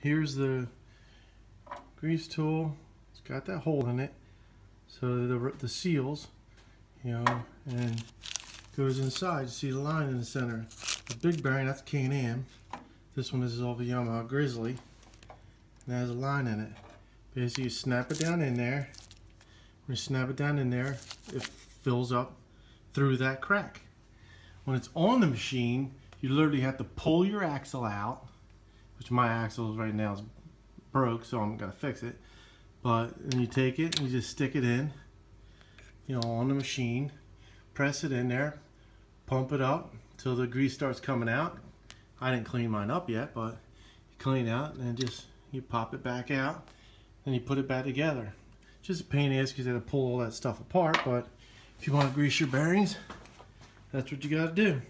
here's the grease tool. It's got that hole in it. So the, the seals, you know, and goes inside. You see the line in the center. The big bearing, that's Can-Am. This one is of a Yamaha Grizzly. And has a line in it. Basically, you snap it down in there. When you snap it down in there, it fills up through that crack. When it's on the machine, you literally have to pull your axle out, which my axle right now is broke, so I'm gonna fix it. But then you take it and you just stick it in, you know, on the machine, press it in there, pump it up till the grease starts coming out. I didn't clean mine up yet, but you clean out and then just you pop it back out and you put it back together. Just a pain in the ass because you have to pull all that stuff apart, but if you want to grease your bearings, that's what you got to do.